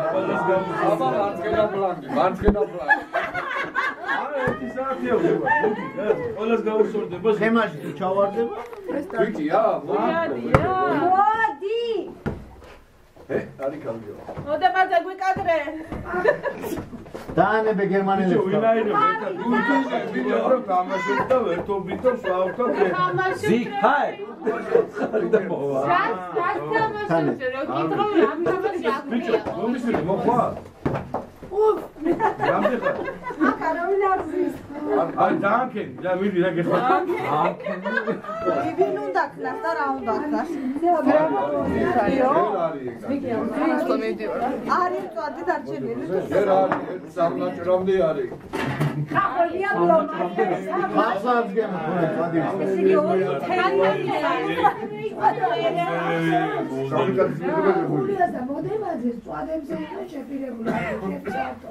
აბა მარცხენა პლანგი, მარცხენა პლანგი. არა ერთი საათია ვება. ყველას გაუსწორდება. თემაში თუ ჩავარდება? ვიჭია, მოდია. მოდი. ე, არის კალგიო. მოდე მარზე გვიკადრე. დაანებე გერმანელებს. ვინაირო ერთად ვიდეო რო თამაშობ და ერთობით და სვავთო ზი, ჰაი. ხარი და მოვა. რაც რაც თამაშობ, Danke, ja, mir wieder gefallen. Wir bin nun da, nach da raum da. Ja, bravo. Ja. ქნას? არის წვადი დარჩენილი. ჯერ არის, სამნაჭრამდე არის. ხახვია ბლომა. ხალხს გემხურე, მოდი. ისინი ორი თელია. გულიას და მოდემაძეს წვადებზე იყო შეფირებული. შეფსატო.